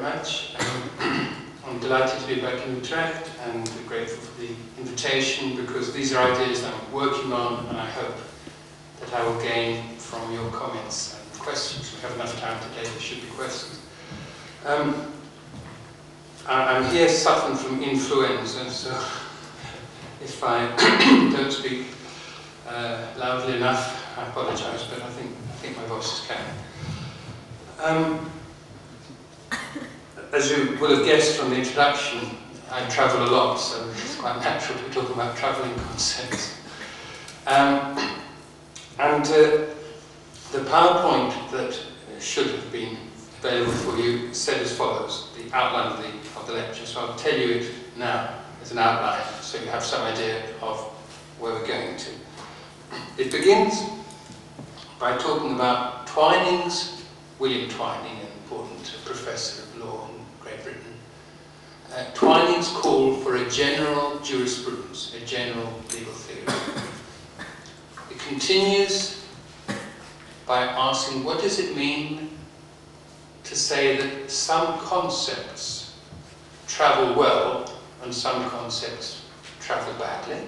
much. Um, I'm delighted to be back in Utrecht and grateful for the invitation because these are ideas I'm working on and I hope that I will gain from your comments and questions. We have enough time today, there should be questions. Um, I'm here suffering from influenza, so if I don't speak uh, loudly enough, I apologise, but I think, I think my voice is carrying. Um, as you will have guessed from the introduction, I travel a lot, so it's quite natural to talking about travelling concepts. Um, and uh, the PowerPoint that should have been available for you said as follows, the outline of the, of the lecture. So I'll tell you it now as an outline, so you have some idea of where we're going to. It begins by talking about Twining's, William Twining, an important professor uh, Twining's call for a general jurisprudence, a general legal theory. It continues by asking what does it mean to say that some concepts travel well and some concepts travel badly.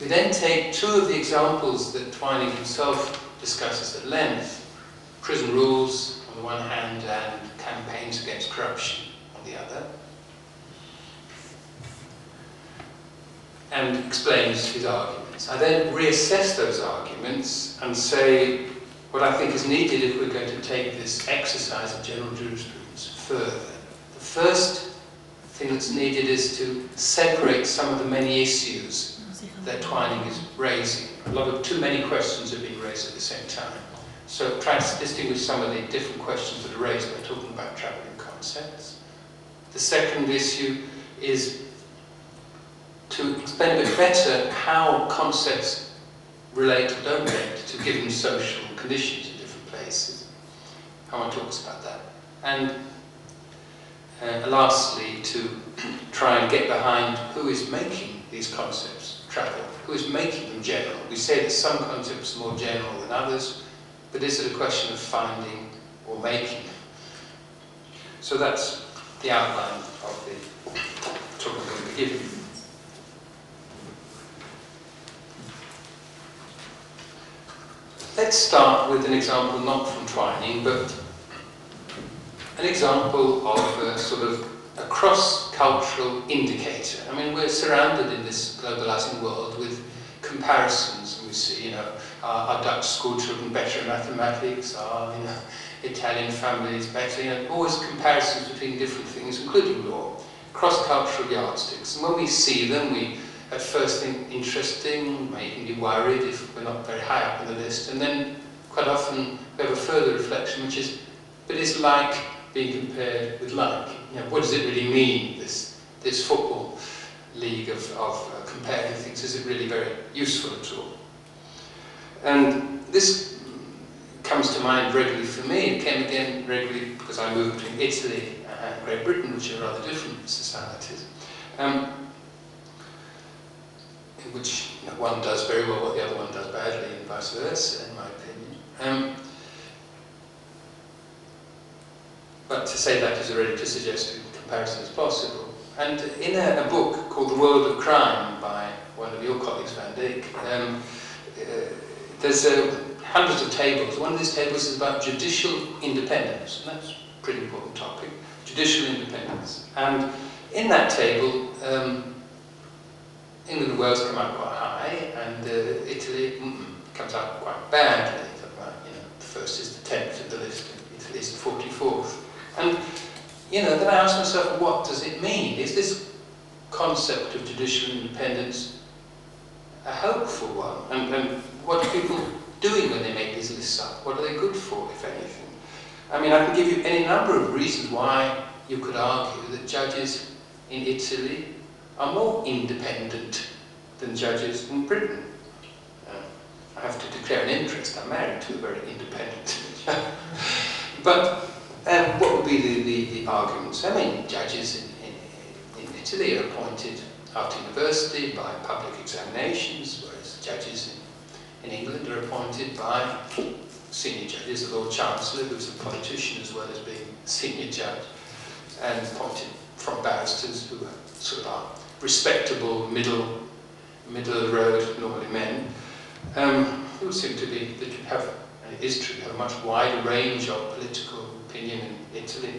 We then take two of the examples that Twining himself discusses at length, prison rules on the one hand and campaigns against corruption on the other, and explains his arguments. I then reassess those arguments and say what I think is needed if we're going to take this exercise of general jurisprudence further. The first thing that's needed is to separate some of the many issues that Twining is raising. A lot of too many questions are being raised at the same time. So try to distinguish some of the different questions that are raised by talking about travelling concepts. The second issue is to explain a bit better how concepts relate or don't relate to given social conditions in different places. How one talks about that. And uh, lastly, to try and get behind who is making these concepts travel, who is making them general. We say that some concepts are more general than others, but is it a question of finding or making? So that's the outline of the talk I'm going to give you. Let's start with an example not from Twining, but an example of a sort of a cross-cultural indicator. I mean, we're surrounded in this globalizing world with comparisons, and we see, you know, our, our Dutch school children better in mathematics, our you know, Italian families better, you know, always comparisons between different things, including law, cross-cultural yardsticks. And when we see them, we at first think interesting, may even be worried if we're not very high up on the list, and then quite often we have a further reflection, which is, but it's like being compared with like. You know, what does it really mean, this, this football league of, of uh, comparing things? Is it really very useful at all? And this comes to mind regularly for me. It came again regularly because I moved between Italy and Great Britain, which are rather different societies. Um, in which you know, one does very well what the other one does badly, and vice versa, in my opinion. Um, but to say that is already to suggest a comparison is possible. And in a, a, book called The World of Crime by one of your colleagues, Van Dijk, um, uh, there's uh, hundreds of tables. One of these tables is about judicial independence, and that's a pretty important topic, judicial independence. And in that table, um, England and Wales come out quite high, and uh, Italy mm -mm, comes out quite badly. You know, the first is the 10th of the list, and Italy is the 44th. And, you know, then I ask myself, what does it mean? Is this concept of judicial independence a helpful one? And, and what are people doing when they make these lists up? What are they good for, if anything? I mean, I can give you any number of reasons why you could argue that judges in Italy are more independent than judges in Britain. Uh, I have to declare an interest. I'm married to a very independent judge. but um, what would be the, the, the, arguments? I mean, judges in, in, in Italy are appointed after university by public examinations, whereas judges in, in England are appointed by senior judges, the Lord Chancellor, who's a politician as well as being senior judge, and appointed from barristers who are sort of respectable middle middle of the road, normally men, um, who seem to be that have, and it is true, have a much wider range of political opinion in Italy,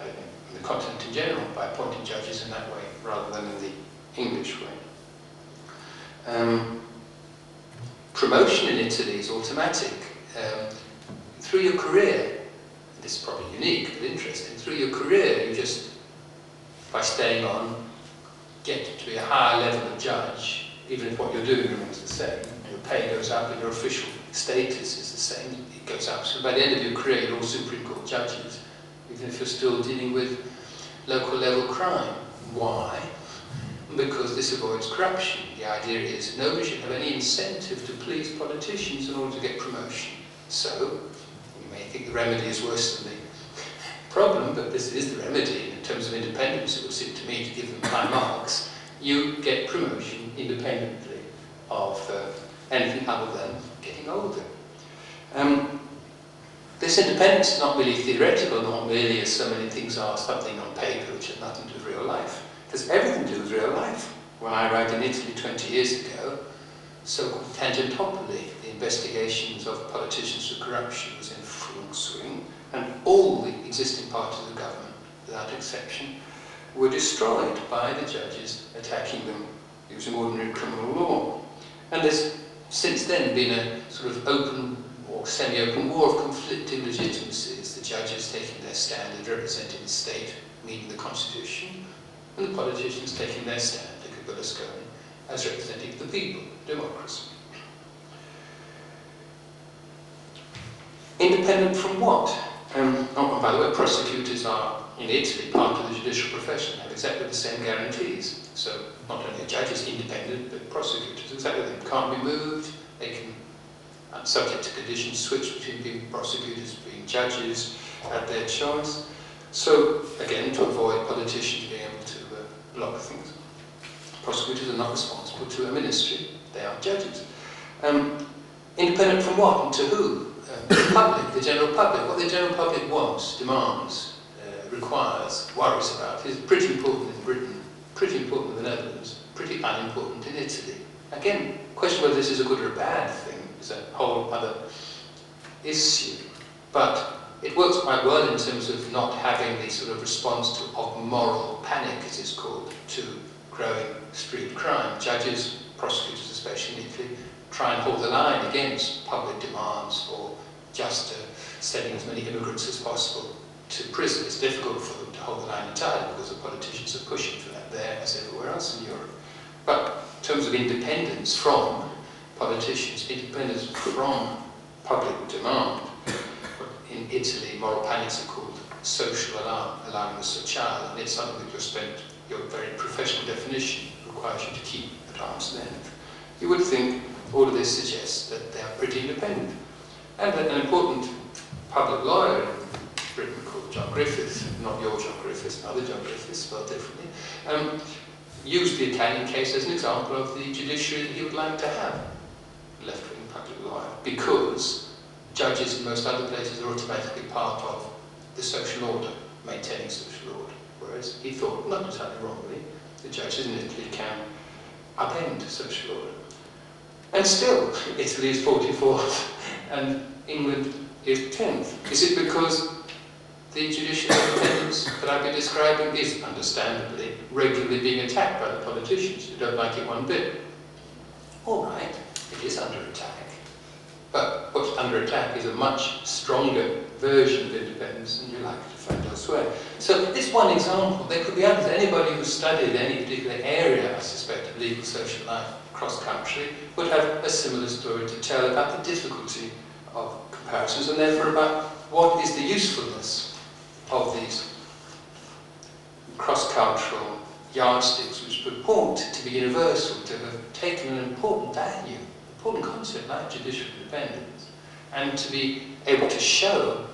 uh, in the continent in general, by appointing judges in that way rather than in the English way. Um, promotion in Italy is automatic. Um, through your career, this is probably unique but interesting, through your career you just, by staying on, get to be a higher level of judge, even if what you're doing remains the same. Your pay goes up and your official status is the same, it goes up. So by the end of your career you're all Supreme Court judges, even if you're still dealing with local level crime. Why? Because this avoids corruption. The idea is nobody should have any incentive to please politicians in order to get promotion. So, you may think the remedy is worse than the problem, but this is the remedy. In terms of independence, it would seem to me to give them high marks. You get promotion independently of uh, anything other than getting older. Um, this independence is not really theoretical, not merely as so many things are something on paper which has nothing to do with real life. There's everything to do with real life. When I arrived in Italy 20 years ago, so-called Tangentopoli, the investigations of politicians for corruption was in full swing, and all the existing parties of the government, without exception, were destroyed by the judges attacking them using ordinary criminal law. And there's since then been a sort of open or semi-open war of conflicting legitimacies, the judges taking their stand as representing the state, meaning the constitution, and the politicians taking their stand, like Berlusconi, as representing the people, democracy. Independent from what? Um, oh, by the way, prosecutors are, in Italy, part of the judicial profession, have exactly the same guarantees. So not only judges independent, but prosecutors exactly they can't be moved, they can, uh, subject to conditions, switch between being prosecutors, being judges at their choice. So, again, to avoid politicians being block things. Prosecutors are not responsible to a ministry, they are judges. Um, independent from what and to who? Uh, the public, the general public. What the general public wants, demands, uh, requires, worries about is pretty important in Britain, pretty important in the Netherlands, pretty unimportant in Italy. Again, question whether this is a good or a bad thing is a whole other issue. But it works quite well in terms of not having the sort of response to, of moral panic, as it's called, to growing street crime. Judges, prosecutors especially in Italy, try and hold the line against public demands for just uh, sending as many immigrants as possible to prison. It's difficult for them to hold the line entirely because the politicians are pushing for that there as everywhere else in Europe. But in terms of independence from politicians, independence from public demand, in Italy, moral panics are called social alarm, allarme sociale, and it's something that you're spent, your very professional definition requires you to keep at arm's length. You would think all of this suggests that they are pretty independent. And that an important public lawyer in Britain called John Griffith, not your John Griffith, another John Griffiths, spelled differently, um, used the Italian case as an example of the judiciary that he would like to have, left-wing public lawyer, because judges in most other places are automatically part of the social order, maintaining social order. Whereas he thought, not entirely wrongly, the judges in Italy can upend social order. And still, Italy is 44th and England is 10th. Is it because the judicial independence that I've been describing is, understandably, regularly being attacked by the politicians who don't like it one bit? All right, it is under attack. But what's under attack is a much stronger version of independence than you're likely to find elsewhere. So this one example. There could be others. Anybody who studied any particular area, I suspect, of legal social life across country would have a similar story to tell about the difficulty of comparisons and therefore about what is the usefulness of these cross-cultural yardsticks which purport to be universal, to have taken an important value important concept like judicial independence, and to be able to show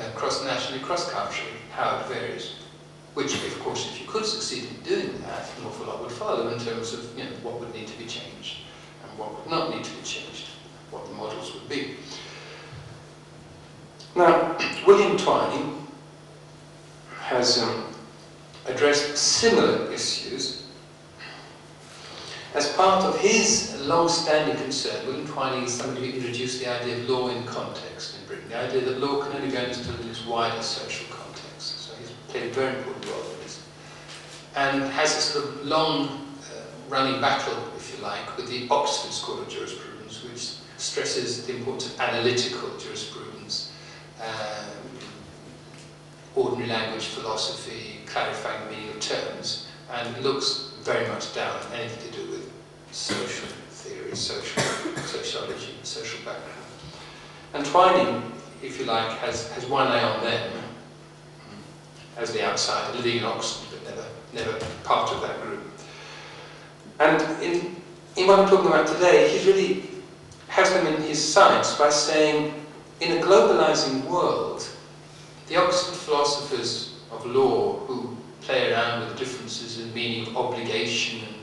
uh, cross-nationally, cross-culturally, how it varies. Which, of course, if you could succeed in doing that, an awful lot would follow in terms of you know, what would need to be changed and what would not need to be changed, what the models would be. Now, William Twining has um, addressed similar issues as part of his long-standing concern. William Twining is somebody who introduced the idea of law in context in Britain, the idea that law can only be understood in its wider social context. So he's played a very important role in this. And has a sort of long uh, running battle, if you like, with the Oxford School of Jurisprudence, which stresses the importance of analytical jurisprudence, um, ordinary language philosophy, clarifying meaning of terms, and looks very much down anything to do with social theory, social sociology, social background. And Twining, if you like, has, has one eye on them mm, as the outsider, living in Oxford, but never, never part of that group. And in, in what I'm talking about today, he really has them in his sights by saying, in a globalizing world, the Oxford philosophers of law who play around with differences in meaning of obligation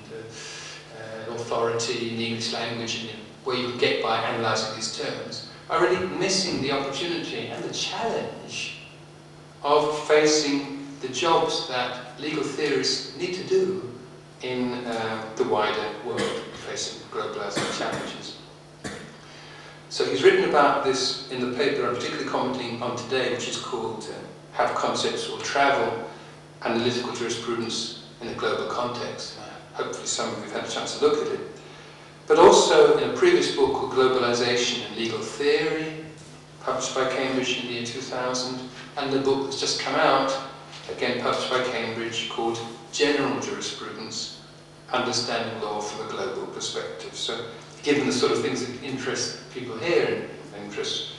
authority in the English language and where you get by analysing these terms, are really missing the opportunity and the challenge of facing the jobs that legal theorists need to do in uh, the wider world, facing globalizing challenges. So he's written about this in the paper I'm particularly commenting on today, which is called uh, Have or Travel, Analytical Jurisprudence in a Global Context. Hopefully some of you have had a chance to look at it. But also in a previous book called Globalization and Legal Theory, published by Cambridge in the year 2000, and the book that's just come out, again published by Cambridge, called General Jurisprudence, Understanding Law from a Global Perspective. So given the sort of things that interest people here and interest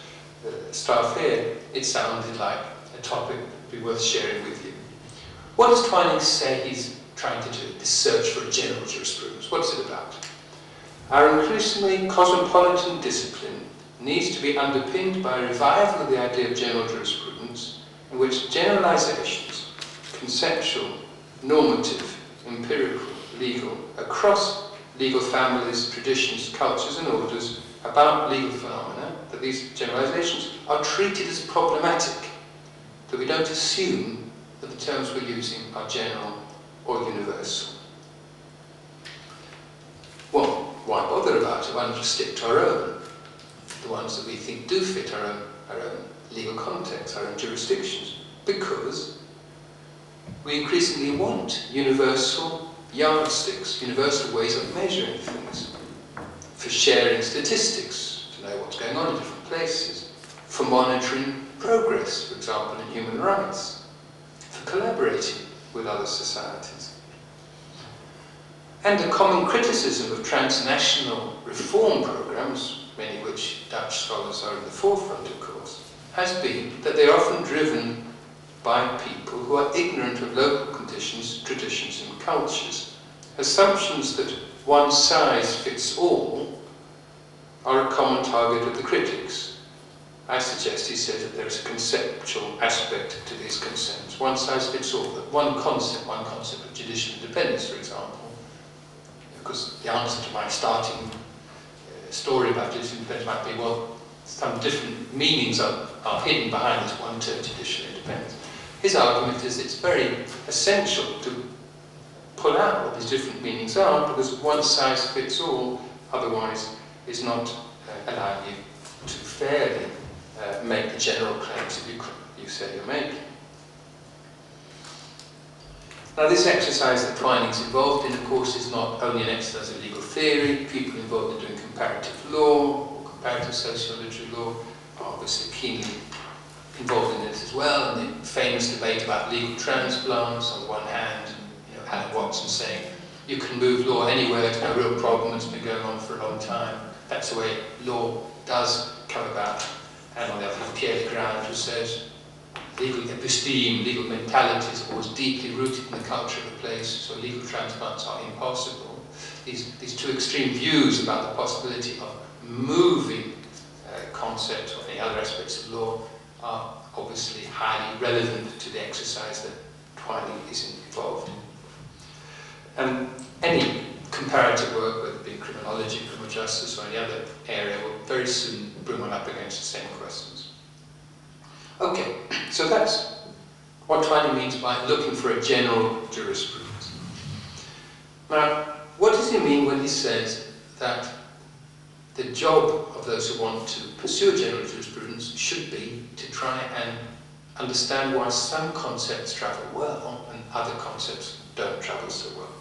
uh, staff here, it sounded like a topic that would be worth sharing with you. What does Twining say he's trying to do, this search for a general jurisprudence? What's it about? Our increasingly cosmopolitan discipline needs to be underpinned by a revival of the idea of general jurisprudence in which generalizations, conceptual, normative, empirical, legal, across legal families, traditions, cultures and orders about legal phenomena, that these generalizations are treated as problematic, that we don't assume that the terms we're using are general or universal. Well, why bother about it? Why not just stick to our own? The ones that we think do fit our own, our own legal context, our own jurisdictions. Because we increasingly want universal yardsticks, universal ways of measuring things, for sharing statistics, to know what's going on in different places, for monitoring progress, for example, in human rights, for collaborating with other societies. And a common criticism of transnational reform programs, many of which Dutch scholars are in the forefront, of course, has been that they're often driven by people who are ignorant of local conditions, traditions and cultures. Assumptions that one size fits all are a common target of the critics. I suggest he says that there's a conceptual aspect to these concerns. One size fits all, that one concept, one concept of judicial independence, for example, because the answer to my starting uh, story about judicial independence might be, well, some different meanings are, are hidden behind this one term, judicial independence. His argument is it's very essential to pull out what these different meanings are because one size fits all otherwise is not uh, allowing you to fairly uh, make the general claims that you, you say you're making. Now this exercise that Twining's involved in, of course, is not only an exercise of legal theory. People involved in doing comparative law or comparative sociology law are obviously keenly involved in this as well, and the famous debate about legal transplants on the one hand, you know, Alan Watson saying you can move law anywhere, it's no real problem, it's been going on for a long time. That's the way law does come about. And on the other hand, Pierre Legrand, who says legal episteme, legal mentality is always deeply rooted in the culture of a place, so legal transplants are impossible. These, these two extreme views about the possibility of moving uh, concepts or any other aspects of law are obviously highly relevant to the exercise that Twining is involved in. And any comparative work, whether it be criminology, criminal justice, or any other area, will very soon bring one up against the same questions. Okay, so that's what Twining means by looking for a general jurisprudence. Now, what does he mean when he says that the job of those who want to pursue a general jurisprudence should be to try and understand why some concepts travel well and other concepts don't travel so well?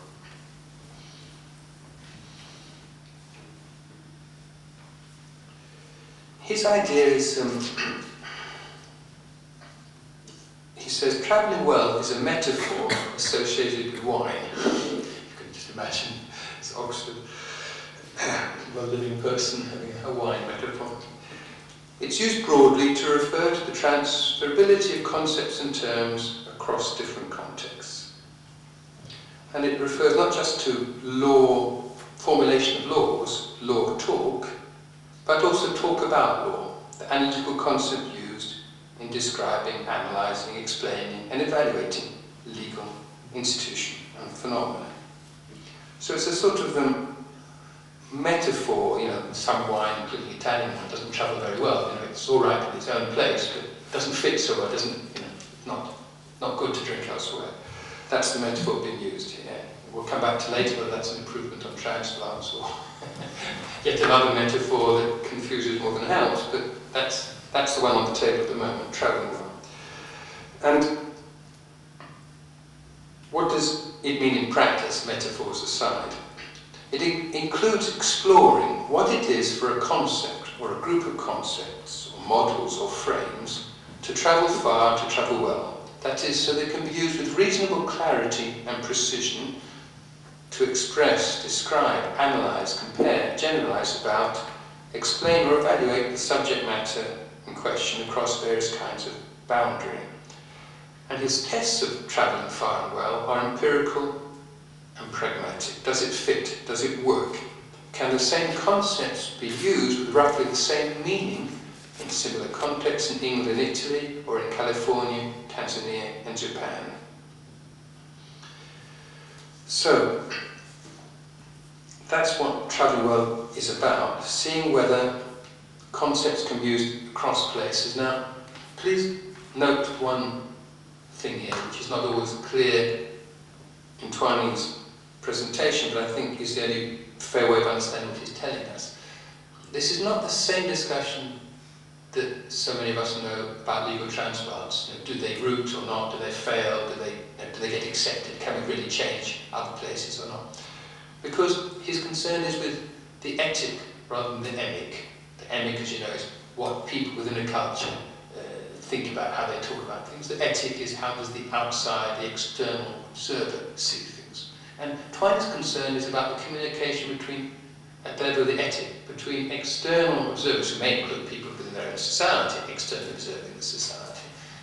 His idea is um, he says travelling well is a metaphor associated with wine. you can just imagine it's Oxford, a living person having a wine metaphor. It's used broadly to refer to the transferability of concepts and terms across different contexts. And it refers not just to law, formulation of laws, law talk, but also talk about law, the analytical concept used in describing, analysing, explaining and evaluating legal institution and phenomena. So it's a sort of um, metaphor, you know, some wine, including Italian wine, doesn't travel very well. You know, it's all right in its own place, but it doesn't fit so well, doesn't, you know, not, not good to drink elsewhere. That's the metaphor being used here. We'll come back to later whether that's an improvement on transplants or yet another metaphor that confuses more than helps, but that's that's the one on the table at the moment, travelling well. And what does it mean in practice, metaphors aside? It in includes exploring what it is for a concept or a group of concepts or models or frames to travel far, to travel well. That is, so they can be used with reasonable clarity and precision to express, describe, analyse, compare, generalise about, explain or evaluate the subject matter in question across various kinds of boundary. And his tests of travelling far and well are empirical and pragmatic. Does it fit? Does it work? Can the same concepts be used with roughly the same meaning in similar contexts in England and Italy, or in California, Tanzania, and Japan? So, that's what travelling well is about, seeing whether concepts can be used across places. Now, please note one thing here, which is not always clear in Twining's presentation, but I think is the only fair way of understanding what he's telling us. This is not the same discussion that so many of us know about legal transplants. You know, do they root or not? Do they fail? Do they, do they get accepted? Can we really change other places or not? Because his concern is with the etic rather than the emic. The emic, as you know, is what people within a culture uh, think about, how they talk about things. The etic is how does the outside, the external observer see things. And Twine's concern is about the communication between, at the level of the etic, between external observers, who may include people within their own society, externally observing the society.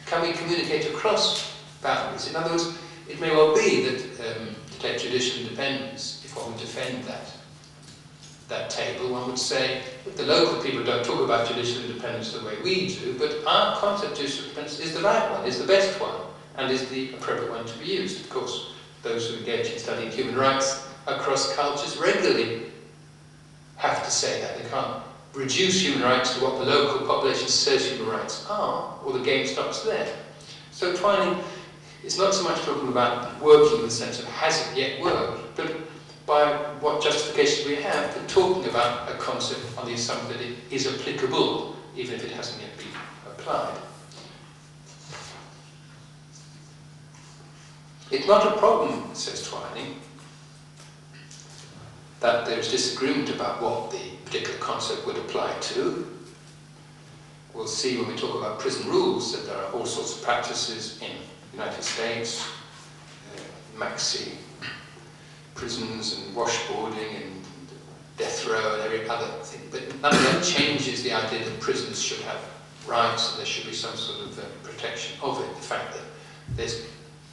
Can we communicate across In other words, it may well be that, um, to judicial independence, if one would defend that, that table, one would say that the local people don't talk about judicial independence the way we do, but our concept of judicial independence is the right one, is the best one, and is the appropriate one to be used. Of course, those who engage in studying human rights across cultures regularly have to say that. They can't reduce human rights to what the local population says human rights are, or the game stops there. So Twining is not so much talking about working in the sense of has it yet worked, but by what justification we have for talking about a concept on the assumption that it is applicable, even if it hasn't yet been applied. It's not a problem, says Twining, that there's disagreement about what the particular concept would apply to. We'll see when we talk about prison rules that there are all sorts of practices in United States, uh, maxi prisons and waterboarding and death row and every other thing. But none of that changes the idea that prisoners should have rights and there should be some sort of uh, protection of it. The fact that there's,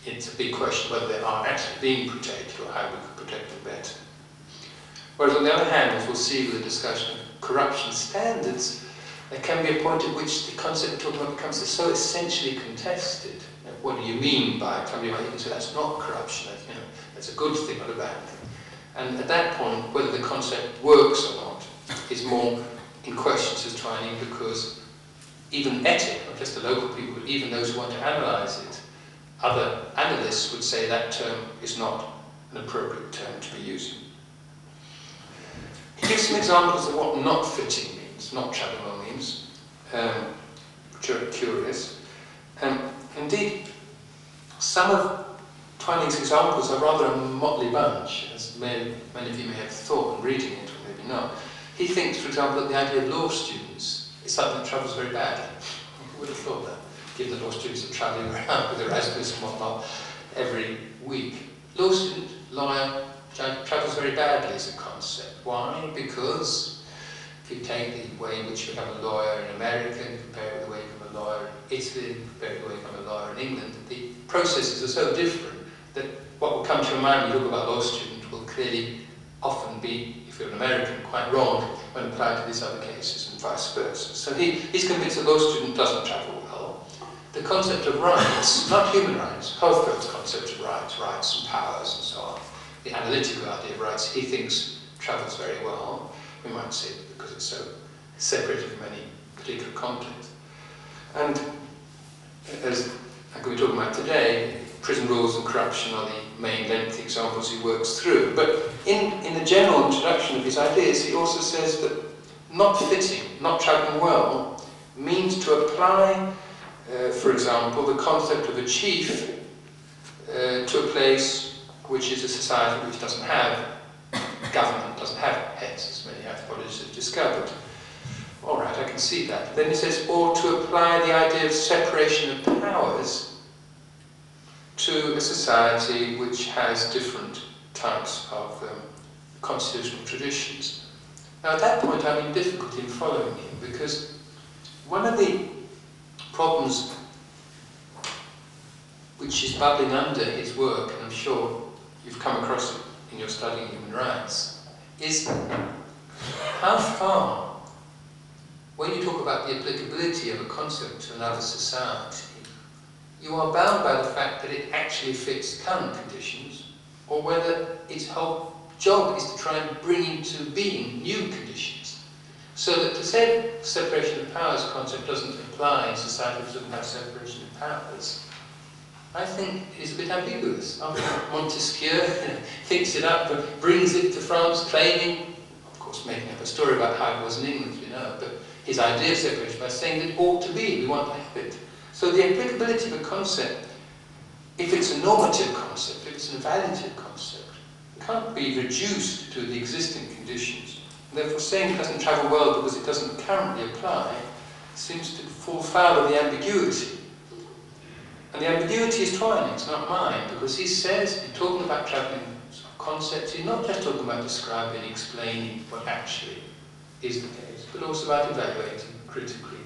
it's a big question whether they are actually being protected or how we could protect them better. Whereas on the other hand, as we'll see with the discussion of corruption standards, there can be a point at which the concept we're talking about becomes so essentially contested. You what do you mean by? Somebody might even say that's not corruption. You know, it's a good thing, not a bad thing. And at that point, whether the concept works or not is more in question, says Twining, because even ETIC, not just the local people, even those who want to analyse it, other analysts would say that term is not an appropriate term to be using. He gives some examples of what not fitting means, not travelling means, um, which are curious. Um, indeed, some of Twining's examples are rather a motley bunch, as many, many of you may have thought in reading it, or maybe not. He thinks, for example, that the idea of law students is something that travels very badly. Who would have thought that, given the law students are travelling around with their Erasmus and whatnot every week. Law student, lawyer, travels very badly as a concept. Why? Because if you take the way in which you become a lawyer in America and compare it with the way you become a lawyer in Italy and compare it with the way you become a lawyer in England, the processes are so different that what will come to your mind when you look about law student will clearly often be, if you're an American, quite wrong when applied to these other cases and vice versa. So he, he's convinced a law student doesn't travel well. The concept of rights, not human rights, Hohfeld's concept of rights, rights and powers and so on, the analytical idea of rights, he thinks travels very well. We might say because it's so separated from any particular context. And as Be talking about today, prison rules and corruption are the main lengthy examples he works through. But in, in the general introduction of his ideas, he also says that not fitting, not travelling well, means to apply, uh, for example, the concept of a chief uh, to a place which is a society which doesn't have government, doesn't have heads, as many anthropologists have discovered. All right, I can see that. Then he says, or to apply the idea of separation of powers to a society which has different types of um, constitutional traditions. Now at that point I'm in difficulty in following him because one of the problems which is bubbling under his work, and I'm sure you've come across it in your study studying human rights, is how far, when you talk about the applicability of a concept to another society, you are bound by the fact that it actually fits current conditions, or whether its whole job is to try and bring into being new conditions. So that to say separation of powers concept doesn't apply in society that doesn't have separation of powers, I think is a bit ambiguous. Montesquieu thinks it up but brings it to France, claiming, of course making up a story about how it was in England, you know, but his idea of separation by saying that it ought to be, we want to have it. So the applicability of a concept, if it's a normative concept, if it's an evaluative concept, can't be reduced to the existing conditions. And therefore saying it doesn't travel well because it doesn't currently apply seems to fall foul of the ambiguity. And the ambiguity is Twining's, not mine, because he says, in talking about travelling concepts, he's not just talking about describing, and explaining what actually is the case, but also about evaluating critically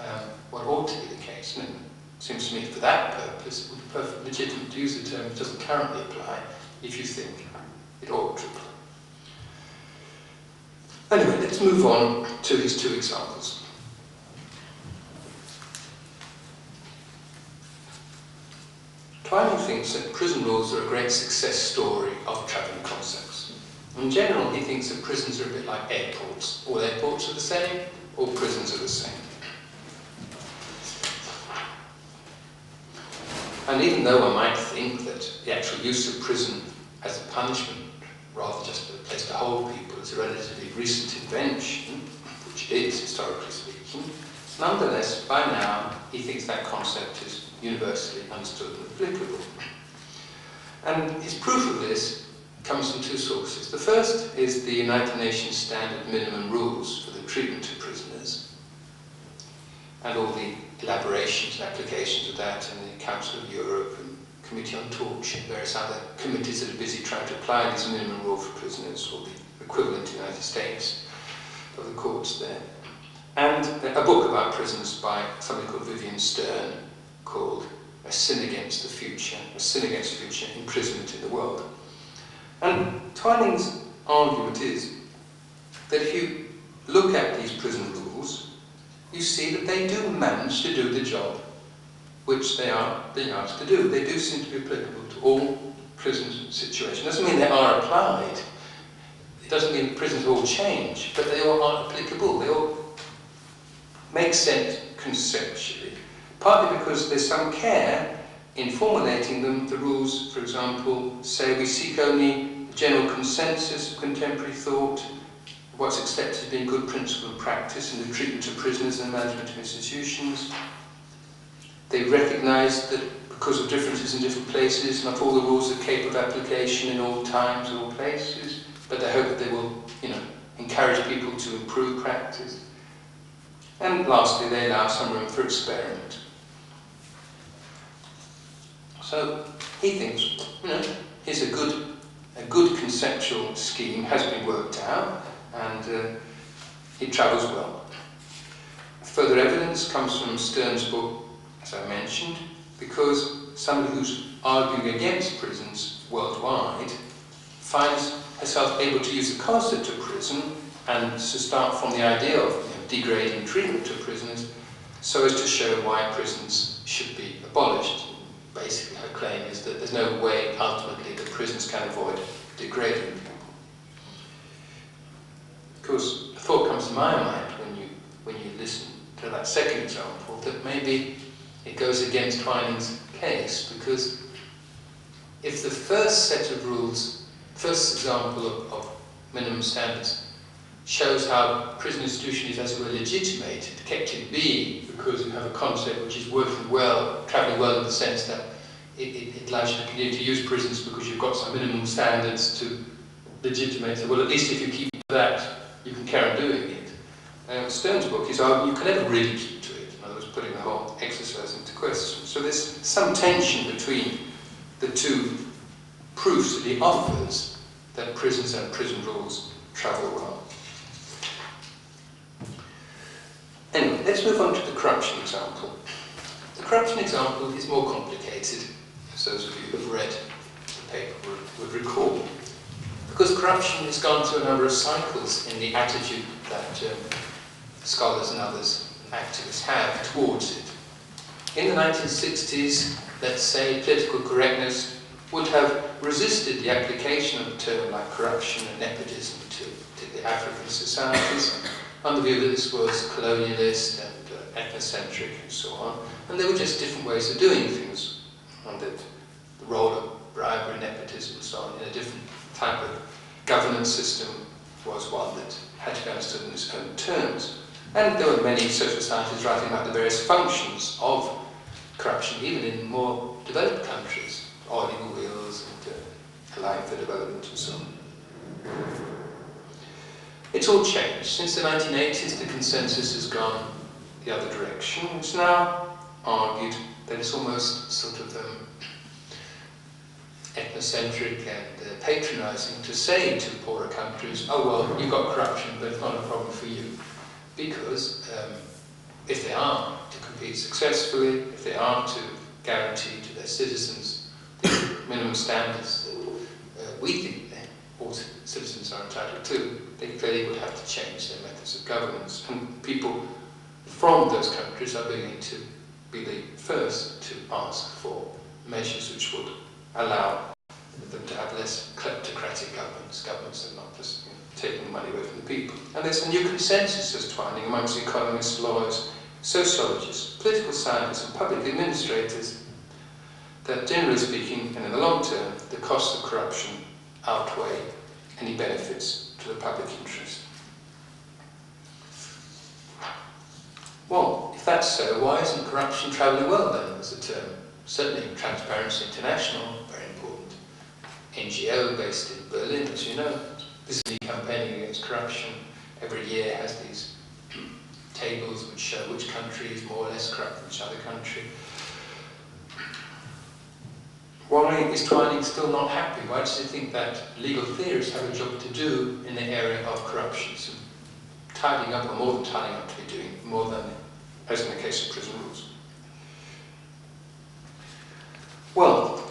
um, what ought to be the case. And it seems to me for that purpose, it would be perfectly legitimate to use the term it doesn't currently apply if you think it ought to apply. Anyway, let's move on to these two examples. Twining thinks that prison rules are a great success story of travelling concepts. In general, he thinks that prisons are a bit like airports. All airports are the same, all prisons are the same. And even though I might think that the actual use of prison as a punishment, rather just a place to hold people, is a relatively recent invention, which it is, historically speaking, nonetheless, by now, he thinks that concept is universally understood and applicable. And his proof of this comes from two sources. The first is the United Nations Standard Minimum Rules for the Treatment of Prisoners, and all the elaborations and applications of that in the Council of Europe and Committee on Torture and various other committees that are busy trying to apply this minimum rule for prisoners, or the equivalent in the United States of the courts there. And a book about prisons by somebody called Vivien Stern called A Sin Against the Future, A Sin Against Future, Imprisonment in the World. And Twining's argument is that if you look at these prison rules, you see that they do manage to do the job which they are being asked to do. They do seem to be applicable to all prison situations. It doesn't mean they are applied. It doesn't mean prisons all change, but they all are applicable. They all make sense conceptually, partly because there's some care in formulating them. The rules, for example, say we seek only general consensus of contemporary thought, what's accepted as being good principle and practice in the treatment of prisoners and management of institutions. They recognise that because of differences in different places, not all the rules are capable of application in all times all places, but they hope that they will, you know, encourage people to improve practice. And lastly, they allow some room for experiment. So he thinks, you know, here's a good, a good conceptual scheme has been worked out, and uh, it travels well. Further evidence comes from Stern's book, as I mentioned, because somebody who's arguing against prisons worldwide finds herself able to use the concept of prison and to start from the idea of you know, degrading treatment of prisoners so as to show why prisons should be abolished. Basically, her claim is that there's no way ultimately that prisons can avoid degrading people. Of course, a thought comes to my mind when you, when you listen to that second example that maybe it goes against Twining's case because if the first set of rules, first example of, of minimum standards, shows how prison institution is as it were legitimated, kept in being because you have a concept which is working well, travelling well in the sense that it, it, it allows you to continue to use prisons because you've got some minimum standards to legitimate it. Well, at least if you keep that, you can carry on doing it. Uh, Stern's book is arguing you can never really keep to it. In other words, putting the whole exercise into question. So there's some tension between the two proofs that he offers that prisons and prison rules travel well. Anyway, let's move on to the corruption example. The corruption example is more complicated, as those of you who have read the paper would, recall, because corruption has gone through a number of cycles in the attitude that um, scholars and others, activists have towards it. In the 1960s, let's say, political correctness would have resisted the application of a term like corruption and nepotism to, to the African societies on the view that this was colonialist and uh, ethnocentric and so on. And there were just different ways of doing things, and that the role of bribery, nepotism and so on in a different type of governance system was one that had to be understood in its own terms. And there were many social scientists writing about the various functions of corruption, even in more developed countries, oiling wheels and uh, allowing for development and so on. It's all changed. Since the 1980s, the consensus has gone the other direction. It's now argued that it's almost sort of um, ethnocentric and uh, patronizing to say to poorer countries, oh well, you've got corruption, but it's not a problem for you. Because um, if they are to compete successfully, if they are to guarantee to their citizens the minimum standards that uh, we think that all citizens are entitled to, they would have to change their methods of governance. And people from those countries are beginning to be the first to ask for measures which would allow them to have less kleptocratic governments, governments that are not just you know, taking money away from the people. And there's a new consensus as Twining amongst economists, lawyers, sociologists, political scientists and public administrators that generally speaking and in the long term the costs of corruption outweigh any benefits to the public interest. Well, if that's so, why isn't corruption travelling well then as a term? Certainly Transparency International, very important NGO based in Berlin, as you know, busily campaigning against corruption. Every year has these tables which show which country is more or less corrupt than which other country. Why is Twining still not happy? Why does he think that legal theorists have a job to do in the area of corruption? So tidying up, or more than tidying up to be doing, more than, as in the case of prison rules. Well,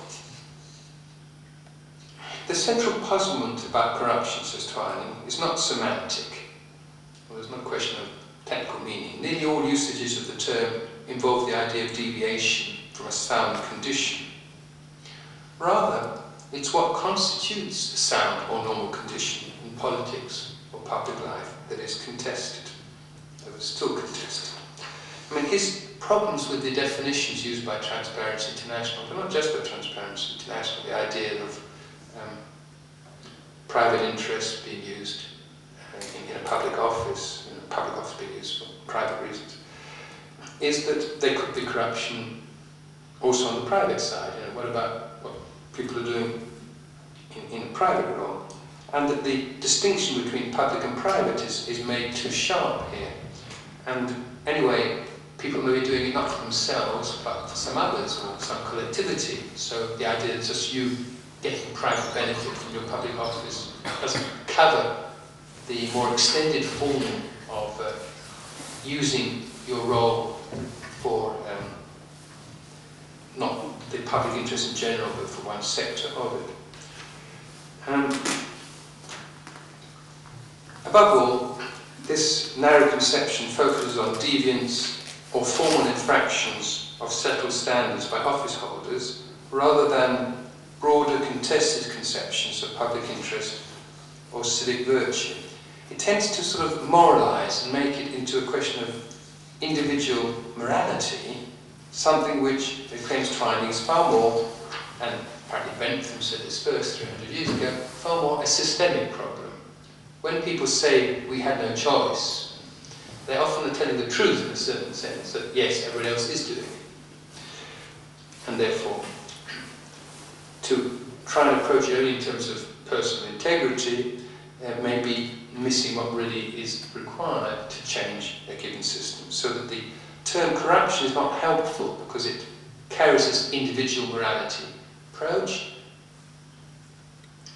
the central puzzlement about corruption, says Twining, is not semantic. Well, there's no question of technical meaning. Nearly all usages of the term involve the idea of deviation from a sound condition. Rather, it's what constitutes a sound or normal condition in politics or public life that is contested, that is still contested. I mean, his problems with the definitions used by Transparency International, but not just by Transparency International, the idea of um, private interest being used uh, in, in, a public office, you know, public office being used for private reasons, is that there could be corruption also on the private side. You know, what about people are doing in, in a private role? And that the distinction between public and private is, is made too sharp here. And anyway, people may be doing it not for themselves, but for some others or some collectivity. So the idea that just you getting private benefit from your public office doesn't cover the more extended form of uh, using your role for um, not the public interest in general, but for one sector of it. Um, above all, this narrow conception focuses on deviance or formal infractions of settled standards by office holders rather than broader contested conceptions of public interest or civic virtue. It tends to sort of moralize and make it into a question of individual morality, something which the claims findings far more, and apparently Bentham said this first 300 years ago, far more a systemic problem. When people say we had no choice, they often are telling the truth in a certain sense that yes, everyone else is doing it. And therefore, to try and approach it only in terms of personal integrity uh, may be missing what really is required to change a given system. So that the term corruption is not helpful because it carries this individual morality approach.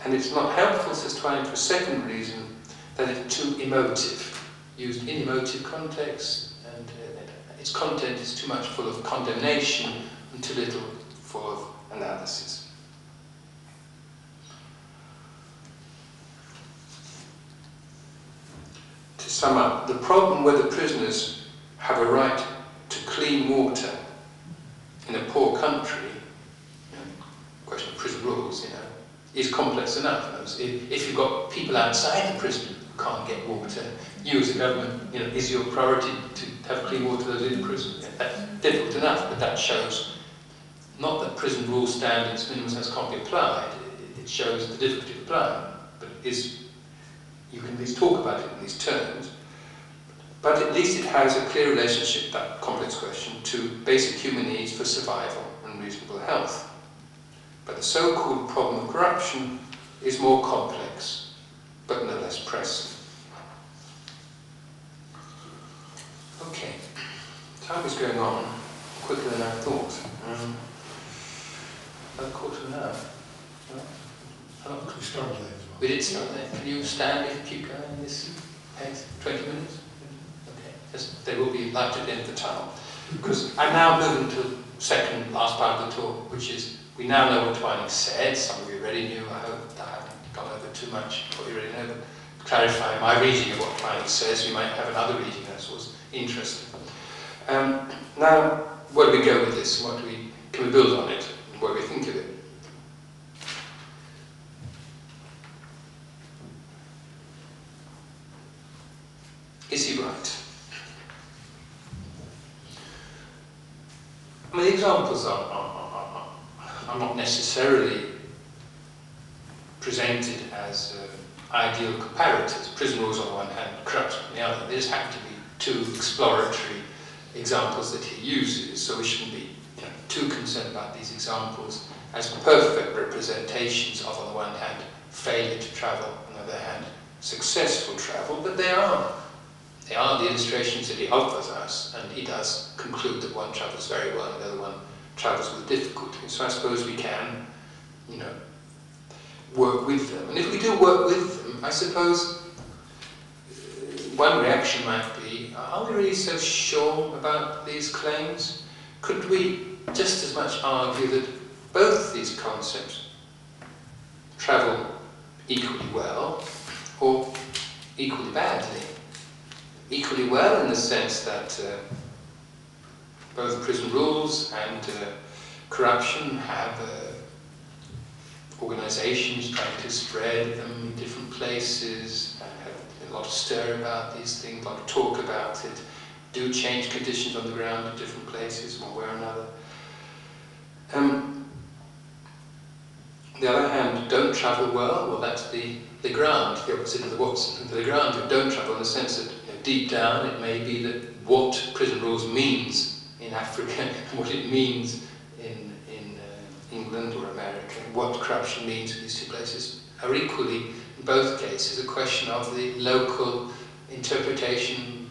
And it's not helpful, says Twining, for a second reason, that it's too emotive, used in emotive context, and uh, its content is too much full of condemnation and too little full of analysis. to sum up, the problem whether prisoners have a right to clean water in a poor country, you know, question of prison rules, you know, is complex enough. If, if you've got people outside the prison who can't get water, you as a government, you know, is your priority to have clean water those in prison? Yeah, that's difficult enough, but that shows not that prison rule standards, minimum standards can't be applied, it shows the difficulty of applying, but is you can at least talk about it in these terms, but at least it has a clear relationship, that complex question, to basic human needs for survival and reasonable health. But the so-called problem of corruption is more complex, but no less pressing. Okay, time is going on quicker than I thought. Um, a quarter of an hour. Well, we. We did start there. Can you stand if you keep going in this pace? 20 minutes? Yes, will be light at the end of the tunnel. Because I'm now moving to the second last part of the talk, which is we now know what Twining said. Some of you already knew. I hope I haven't gone over too much what you already know. But clarify my reading of what Twining says. You might have another reading that was interesting. Um, now, where do we go with this? What do we, can we build on it? What do we think of it? Is he right? I mean, the examples are, are, are, are not necessarily presented as uh, ideal comparators. Prison rules on the one hand, corruption on the other. These have to be two exploratory examples that he uses, so we shouldn't be you know, too concerned about these examples as perfect representations of, on the one hand, failure to travel, on the other hand, successful travel, but they are they are the illustrations that he offers us, and he does conclude that one travels very well and the other one travels with difficulty. So I suppose we can, you know, work with them. And if we do work with them, I suppose uh, one reaction might be, are we really so sure about these claims? Could we just as much argue that both these concepts travel equally well or equally badly? Equally well in the sense that uh, both prison rules and uh, corruption have uh, organizations trying to spread them in different places, have a lot of stir about these things, a lot of talk about it, do change conditions on the ground in different places, one way or another. Um, on the other hand, don't travel well, well that's the Legrand, the opposite of the Watson. The who don't travel in the sense that deep down it may be that what prison rules means in Africa what it means in, in uh, England or America, what corruption means in these two places, are equally, in both cases, a question of the local interpretation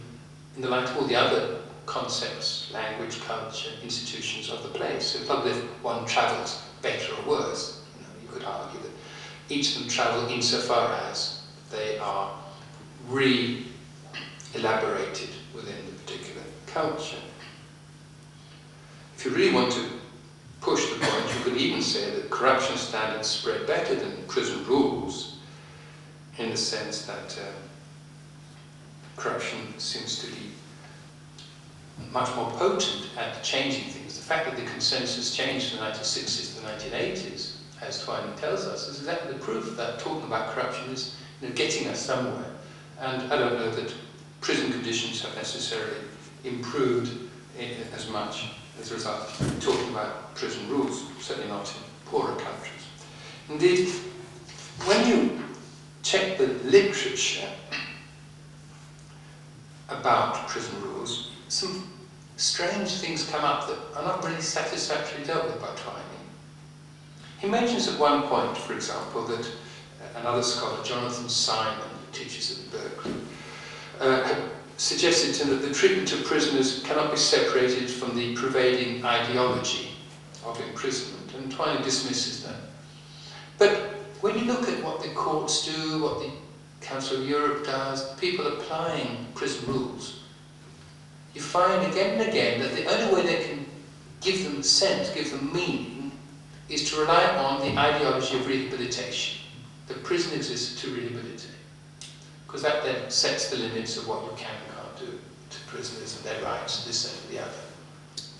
in the light of all the other concepts, language, culture, institutions of the place. So probably if one travels better or worse, you, know, you could argue that each of them travel insofar as they are re-elaborated within the particular culture. If you really want to push the point, you could even say that corruption standards spread better than prison rules in the sense that uh, corruption seems to be much more potent at changing things. The fact that the consensus changed from the 1960s to the 1980s, as Twining tells us, is exactly the proof that talking about corruption is you know, getting us somewhere. And I don't know that prison conditions have necessarily improved as much as a result of talking about prison rules, certainly not in poorer countries. Indeed, when you check the literature about prison rules, some strange things come up that are not really satisfactorily dealt with by Twining. He mentions at one point, for example, that another scholar, Jonathan Simon, who teaches at Berkeley, uh, suggested to that the treatment of prisoners cannot be separated from the prevailing ideology of imprisonment, and Twining dismisses that. But when you look at what the courts do, what the Council of Europe does, people applying prison rules, you find again and again that the only way they can give them sense, give them meaning, is to rely on the ideology of rehabilitation. The prison exists to rehabilitate. Because that then sets the limits of what you can and can't do to prisoners and their rights, this and the other.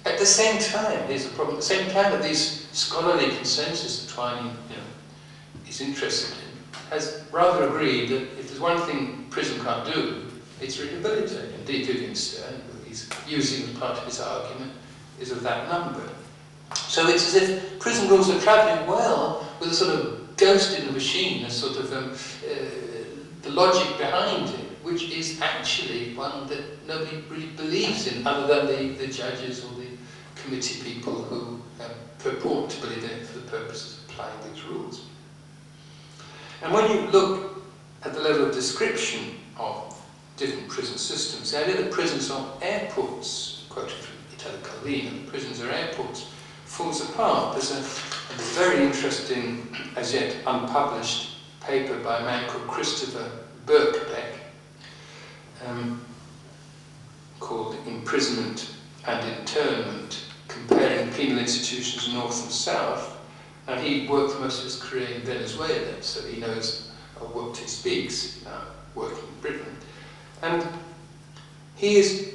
At the same time, here's the problem, at the same time that these scholarly consensus that Twining you know, is interested in, has rather agreed that if there's one thing prison can't do, it's rehabilitate. Indeed, who he's using as part of his argument, is of that number. So it's as if prison rules are travelling well with a sort of ghost in the machine, a sort of um, uh, the logic behind it, which is actually one that nobody really believes in other than the, the judges or the committee people who um, purport to believe in it for the purposes of applying these rules. And when you look at the level of description of different prison systems, the idea that prisons are airports, quoted from Italo Calvino, prisons are airports, falls apart. There's a, a very interesting, as yet unpublished, paper by a man called Christopher Birkbeck um, called Imprisonment and Internment, comparing penal institutions north and south. And he worked most of his career in Venezuela, so he knows of what he speaks, now working in Britain. And he is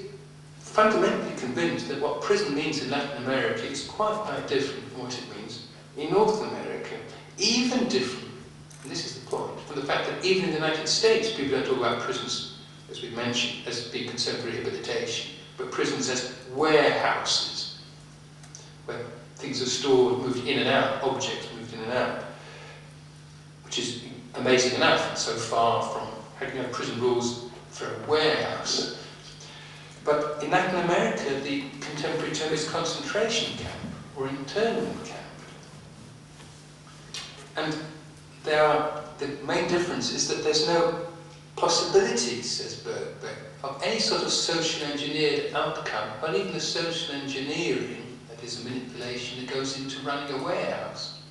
fundamentally convinced that what prison means in Latin America is quite, quite different from what it means in North America, even different the fact that even in the United States, people don't talk about prisons, as we mentioned, as being concerned with rehabilitation, but prisons as warehouses, where things are stored, moved in and out, objects moved in and out, which is amazing enough, so far from having no prison rules for a warehouse. But in Latin America, the contemporary term is concentration camp or internment camp. And there are, the main difference is that there's no possibility, says Birkbeck, of any sort of social engineered outcome, or even the social engineering, that is a manipulation that goes into running a warehouse.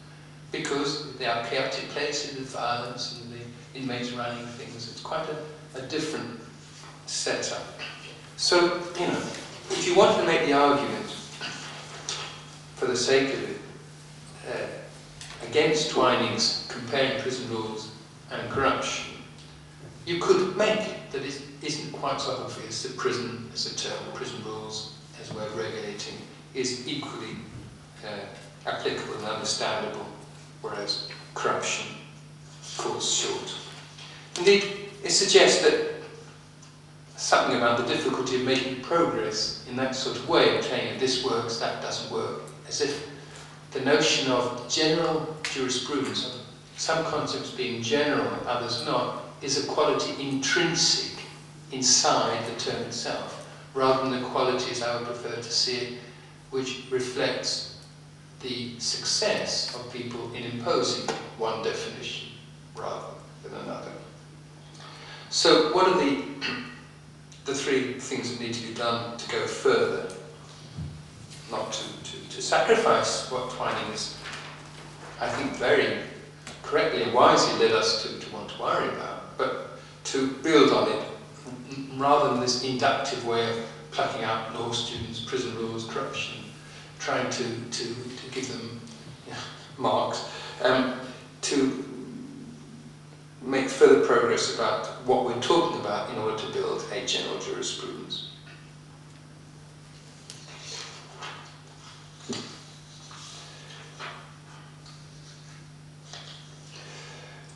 Because they are chaotic places with violence and the inmates running things. It's quite a, a different setup. So, you know, if you want to make the argument, for the sake of it, uh, against Twining's comparing prison rules and corruption, you could make that it isn't quite so obvious that prison as a term, prison rules as a way of regulating, is equally uh, applicable and understandable, whereas corruption falls short. Indeed, it suggests that something about the difficulty of making progress in that sort of way, of saying this works, that doesn't work, as if the notion of general jurisprudence, of some concepts being general and others not, is a quality intrinsic inside the term itself, rather than the qualities I would prefer to see it, which reflects the success of people in imposing one definition rather than another. So what are the, the three things that need to be done to go further? Not to, to, to sacrifice what Twining is, I think, very correctly and wisely led us to, to want to worry about, but to build on it rather than this inductive way of plucking out law students, prison rules, corruption, trying to, to, to give them marks, um, to make further progress about what we're talking about in order to build a general jurisprudence.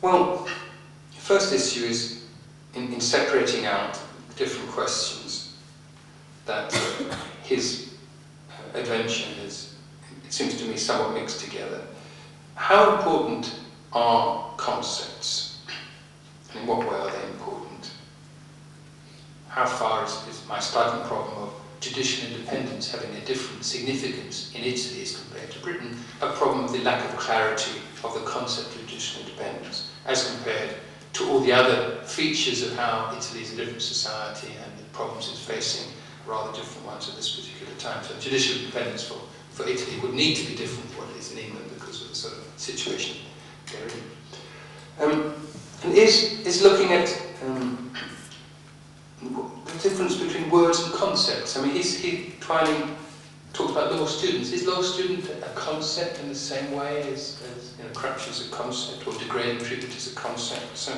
Well, the first issue is in, in separating out different questions that his uh, adventure is, it seems to me, somewhat mixed together. How important are concepts? And in what way are they important? How far is, is my starting problem of judicial independence having a different significance in Italy as compared to Britain, a problem of the lack of clarity of the concept of judicial independence as compared to all the other features of how Italy is a different society and the problems it's facing rather different ones at this particular time. So judicial independence for, for Italy would need to be different from what it is in England because of the sort of situation they're in. Um, and is, is looking at um, the difference between words and concepts. I mean, is he Twining talked about law students. Is law student a concept in the same way as, as you know, corruption is a concept or degrading treatment is a concept? So,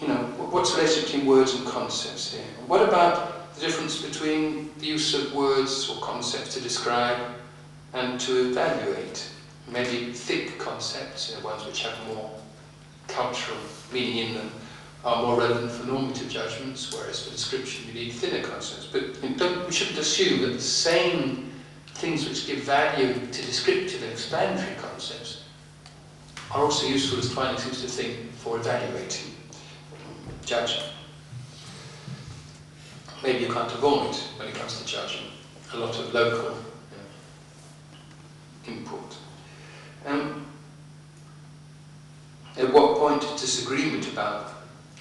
you know, what's the relationship between words and concepts here? What about the difference between the use of words or concepts to describe and to evaluate? Maybe thick concepts, you know, ones which have more cultural meaning in them, are more relevant for normative judgments, whereas for description you need thinner concepts. But we shouldn't assume that the same things which give value to descriptive and explanatory concepts are also useful, as Twining seems to think, for evaluating, judging. Maybe you can't avoid, when it comes to judging, a lot of local you input. Um, at what point disagreement about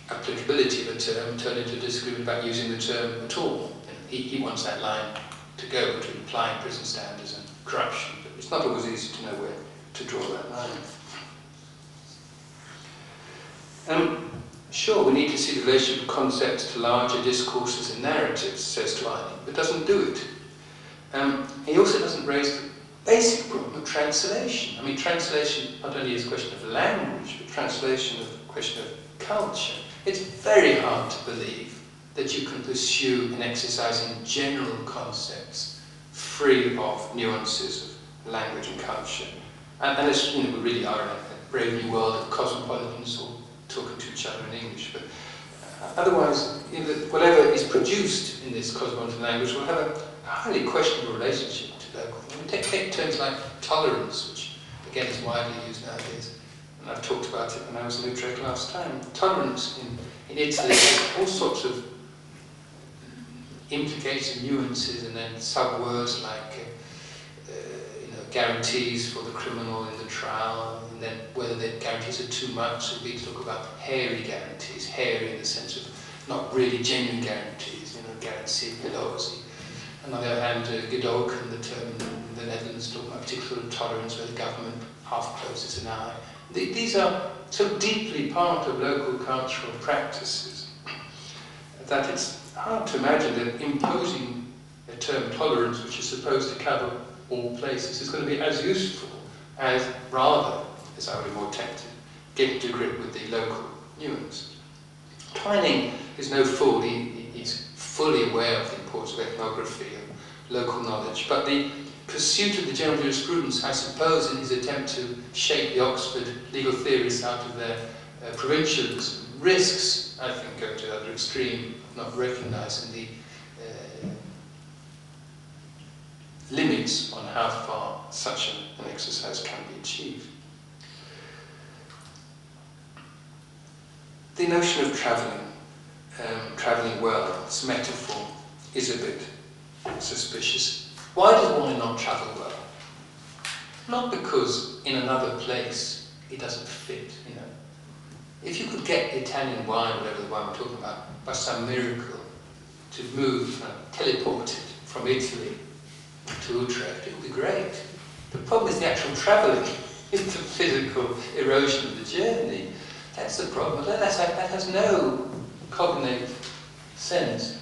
applicability of a term turn into disagreement about using the term at all? He, he wants that line to go between applying prison standards and corruption, but it's not always easy to know where to draw that line. Um, sure, we need to see the relationship of concepts to larger discourses and narratives, says Twining, but doesn't do it. Um, he also doesn't raise the basic problem of translation. I mean, translation not only is a question of language, but translation is a question of culture. It's very hard to believe that you can pursue an exercise in general concepts free of nuances of language and culture. And, as you know, we really are in a brave new world of cosmopolitans all talking to each other in English. But uh, otherwise, you know, whatever is produced in this cosmopolitan language will have a highly questionable relationship to local. Take, take terms like tolerance, which again is widely used nowadays. And I've talked about it when I was in Utrecht last time. Tolerance in, in Italy all sorts of implications, nuances, and then sub-words like uh, you know, guarantees for the criminal in the trial, and then whether the guarantees are too much, so we talk about hairy guarantees, hairy in the sense of not really genuine guarantees, you know, guarantee pelosi. On the other hand, uh, gedogen, the term in the Netherlands, talk about particular tolerance where the government half closes an eye. The, these are so deeply part of local cultural practices that it's hard to imagine that imposing a term tolerance, which is supposed to cover all places, is going to be as useful as rather, as I would be more tempted, getting to grip with the local nuance. Twining is no fool, he, he's fully aware of the importance of ethnography and local knowledge, but the pursuit of the general jurisprudence, I suppose, in his attempt to shape the Oxford legal theorists out of their uh, risks, I think, go to the other extreme of not recognizing the uh, limits on how far such an, an exercise can be achieved. The notion of travelling, um, travelling well, this metaphor, is a bit suspicious. Why does one not travel well? Not because in another place it doesn't fit, you know. If you could get Italian wine, whatever the wine we're talking about, by some miracle, to move, uh, teleported from Italy to Utrecht, it would be great. The problem is the actual travelling, is the physical erosion of the journey. That's the problem. That, that has no cognate sense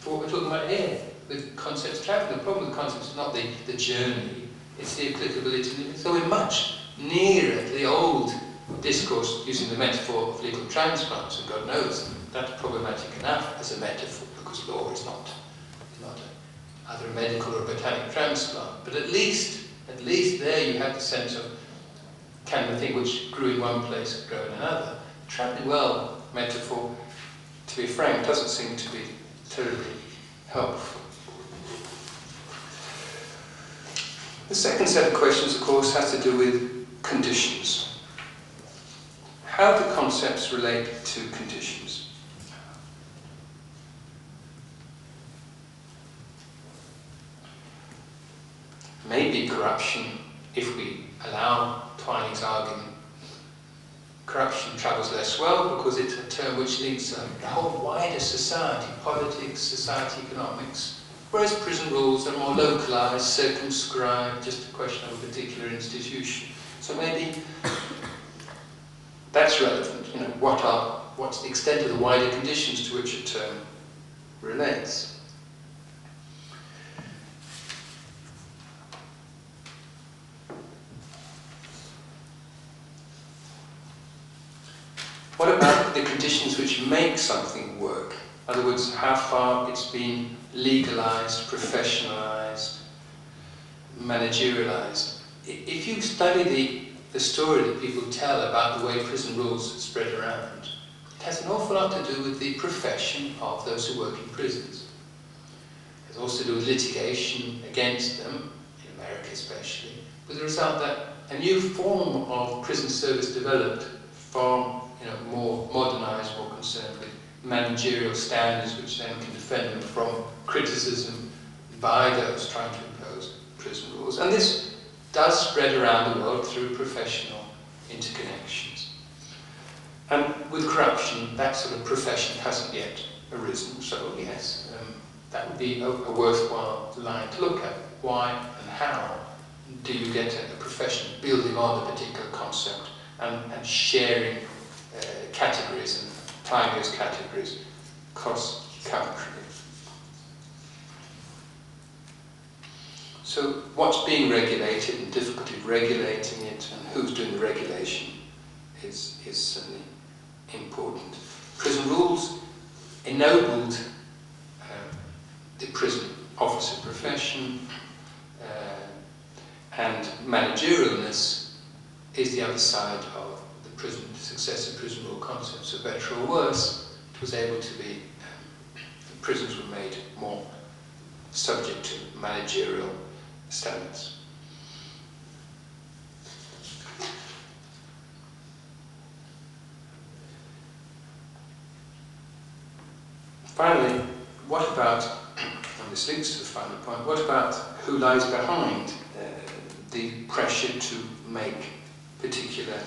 for what we're talking about here with concepts travelling. The problem with concepts is not the, the journey, it's the applicability. So we're much nearer to the old discourse using the metaphor of legal transplants, and God knows that's problematic enough as a metaphor because law is not, not a, either a medical or a botanic transplant. But at least, at least there you have the sense of can the thing which grew in one place grow in another. Travelling well metaphor, to be frank, doesn't seem to be terribly helpful. The second set of questions, of course, has to do with conditions. How do concepts relate to conditions? Maybe corruption, if we allow Twining's argument, corruption travels less well because it's a term which links a whole wider society, politics, society, economics, Whereas prison rules are more localized, circumscribed, just a question of a particular institution. So maybe that's relevant. You know, what are what's the extent of the wider conditions to which a term relates? What about the conditions which make something work? In other words, how far it's been legalized, professionalized, managerialized. If you study the, the story that people tell about the way prison rules spread around, it has an awful lot to do with the profession of those who work in prisons. It has also to do with litigation against them, in America especially, with the result that a new form of prison service developed, far you know, more modernized, more concerned with managerial standards which then can defend them from criticism by those trying to impose prison rules. And this does spread around the world through professional interconnections. And with corruption, that sort of profession hasn't yet arisen. So yes, um, that would be a, a, worthwhile line to look at. Why and how do you get a, profession building on a particular concept and, and sharing uh, categories and applying those categories cross country. So what's being regulated and difficulty of regulating it and who's doing the regulation is, is certainly important. Prison rules ennobled uh, the prison officer profession uh, and managerialness is the other side of prison success of prison rule concepts, so better or worse, it was able to be, prisons were made more subject to managerial standards. Finally, what about, and this links to the final point, what about who lies behind uh, the pressure to make particular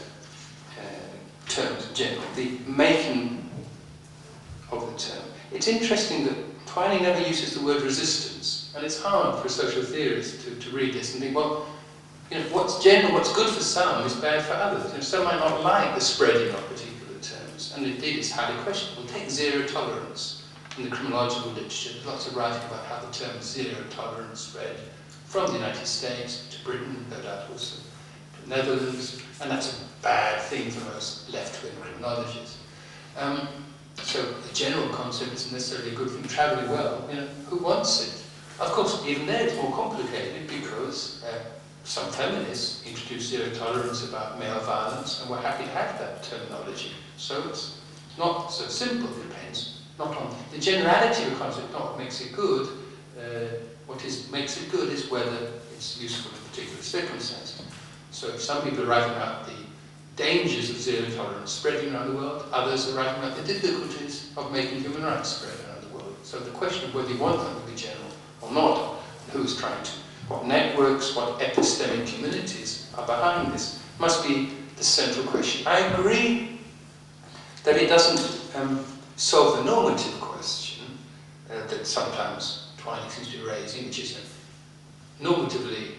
terms in general, the making of the term. It's interesting that Twining never uses the word resistance, and it's hard for a social theorist to, to read this and think, well, you know, what's general, what's good for some is bad for others. You know, some might not like the spreading of particular terms, and indeed it's highly questionable. Take zero tolerance in the criminological literature. There's lots of writing about how the term zero tolerance spread from the United States to Britain, no doubt also to the Netherlands, and that's a bad thing for most left-wing criminologists. Um, so the general concept isn't necessarily a good thing. Travelling well, you know, who wants it? Of course, even there it's more complicated because uh, some feminists introduced zero tolerance about male violence and we're happy to have that terminology. So it's not so simple, it depends. Not on the generality of a concept, not what makes it good. Uh, what is, makes it good is whether it's useful in a particular circumstance. So some people are writing about the dangers of zero tolerance spreading around the world, others are writing about the difficulties of making human rights spread around the world. So the question of whether you want them to be general or not, who's trying to, what networks, what epistemic communities are behind this, must be the central question. I agree that it doesn't um, solve the normative question uh, that sometimes Twining seems to be raising, which is normatively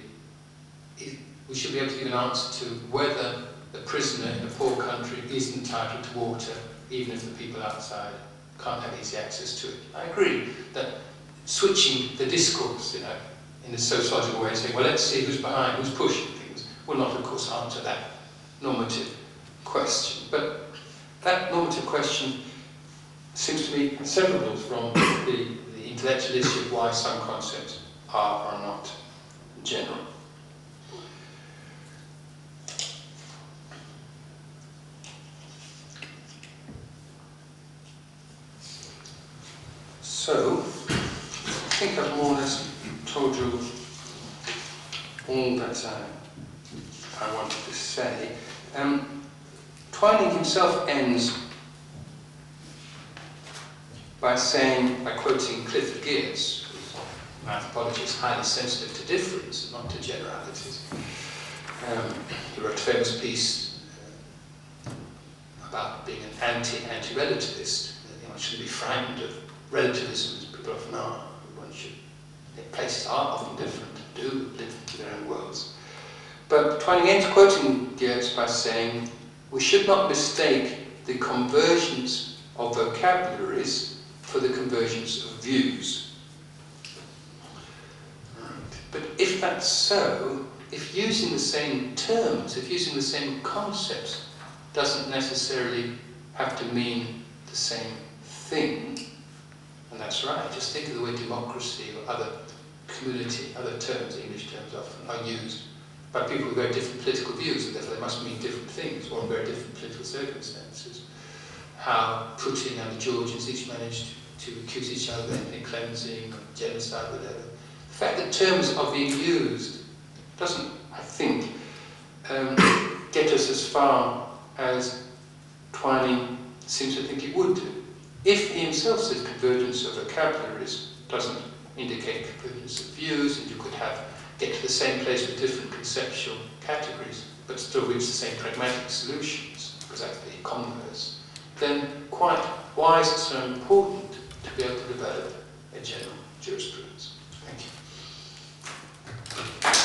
we should be able to give an answer to whether the prisoner in a poor country is entitled to water, even if the people outside can't have easy access to it. I agree that switching the discourse, you know, in a sociological way, saying, well, let's see who's behind, who's pushing things, will not, of course, answer that normative question. But that normative question seems to be inseparable from the, the intellectual issue of why some concepts are or are not general. So, I think I've more or less told you all that I, I wanted to say. Um, Twining himself ends by saying, by quoting Clifford Geertz, anthropologist highly sensitive to difference, not to generalities. Um, he wrote a famous piece uh, about being an anti-anti-relativist. You know, I shouldn't be frightened of relativism, as people often are. One should, places are often different, do live in their own worlds. But Twining ends quoting Geertz by saying, we should not mistake the convergence of vocabularies for the convergence of views. But if that's so, if using the same terms, if using the same concepts doesn't necessarily have to mean the same thing, that's right. Just think of the way democracy or other community, other terms, English terms often are used by people with very different political views, and therefore they must mean different things or in very different political circumstances. How Putin and the Georgians each managed to accuse each other of ethnic cleansing genocide, whatever. The fact that terms are being used doesn't, I think, um, get us as far as Twining seems to think it would do if he himself says convergence of vocabularies doesn't indicate convergence of views, and you could have get to the same place with different conceptual categories, but still reach the same pragmatic solutions, because that's the converse, then quite why is it so important to be able to develop a general jurisprudence? Thank you.